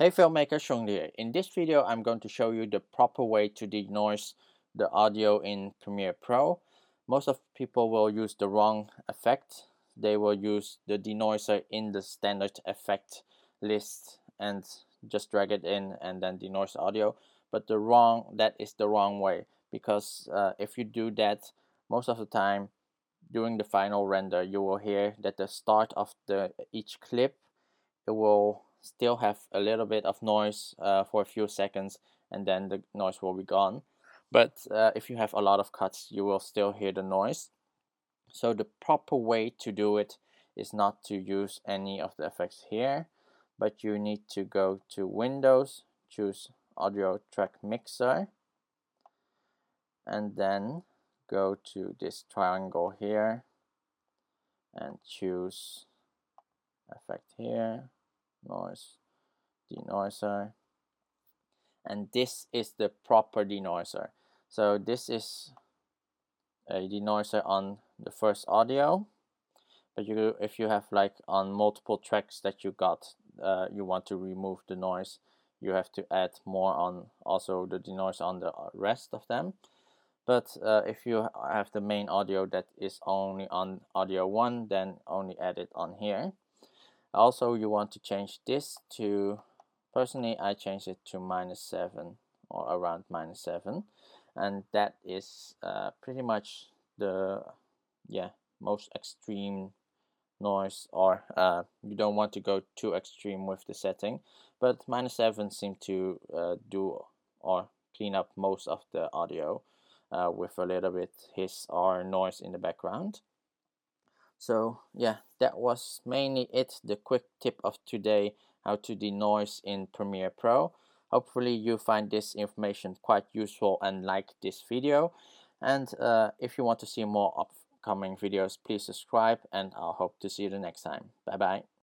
Hey filmmaker Chung here. In this video I'm going to show you the proper way to denoise the audio in Premiere Pro. Most of people will use the wrong effect. They will use the denoiser in the standard effect list and just drag it in and then denoise audio. But the wrong that is the wrong way because uh, if you do that most of the time during the final render you will hear that the start of the each clip it will still have a little bit of noise uh, for a few seconds and then the noise will be gone. But uh, if you have a lot of cuts you will still hear the noise. So the proper way to do it is not to use any of the effects here but you need to go to Windows choose audio track mixer and then go to this triangle here and choose effect here noise denoiser and this is the proper denoiser so this is a denoiser on the first audio. But you if you have like on multiple tracks that you got uh, you want to remove the noise you have to add more on also the denoiser on the rest of them. But uh, if you have the main audio that is only on audio 1 then only add it on here also you want to change this to personally I change it to minus 7 or around minus 7 and that is uh, pretty much the yeah most extreme noise or uh, you don't want to go too extreme with the setting. But minus 7 seem to uh, do or clean up most of the audio uh, with a little bit hiss or noise in the background so yeah, that was mainly it, the quick tip of today, how to denoise in Premiere Pro. Hopefully you find this information quite useful and like this video. And uh, if you want to see more upcoming videos, please subscribe and I'll hope to see you the next time. Bye bye.